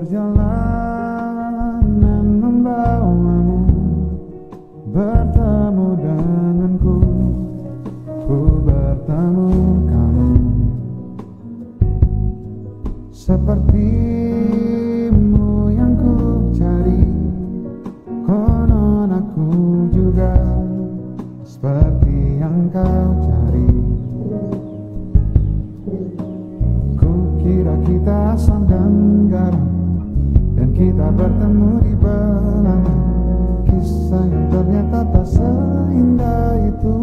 Perjalanan membawamu Bertemu denganku Ku bertemu kamu. Sepertimu yang ku cari Konon aku juga Seperti yang kau cari. Ku kira kita asam dan garam kita bertemu di belakang Kisah yang ternyata tak seindah itu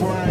Word.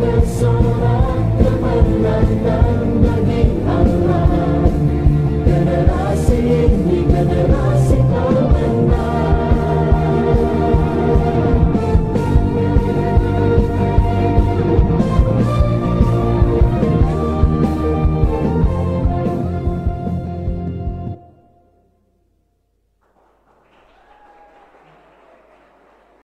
Christmas song.